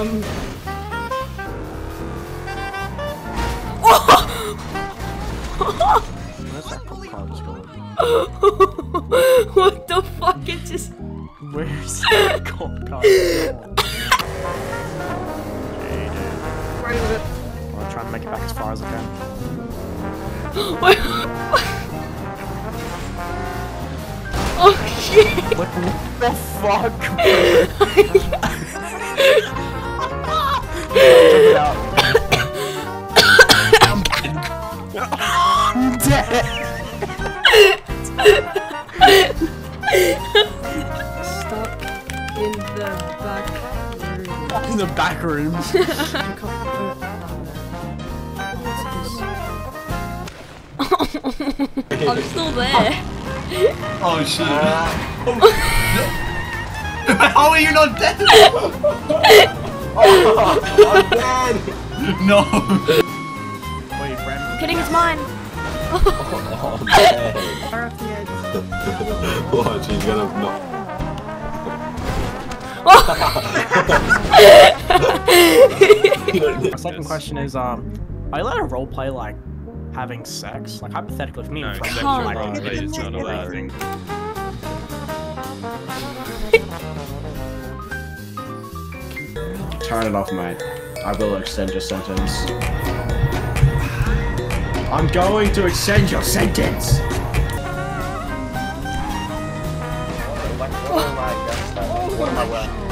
Um. what the fuck? It just. Where's the cop car? I'm trying to make it back as far as I can. Oh shit! What the fuck? I'm dead. Stuck in the back room. In the back rooms. I'm still there. Oh shit. Uh. How are you not dead? I'm dead. No. Wait, Brandon. Kidding, it's mine. Oh, I'm dead. Far off the. Watch, he's gonna knock. My second question is, um, are you allowed to roleplay like having sex? Like hypothetically, if me and No, friends sexual like, roleplay is not allowed. Turn it off, mate. I will extend your sentence. I'm going to extend your sentence! What am I wearing?